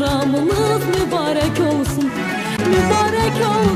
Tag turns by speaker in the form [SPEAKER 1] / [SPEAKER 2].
[SPEAKER 1] bayramınız mübarek olsun. Mübarek olsun.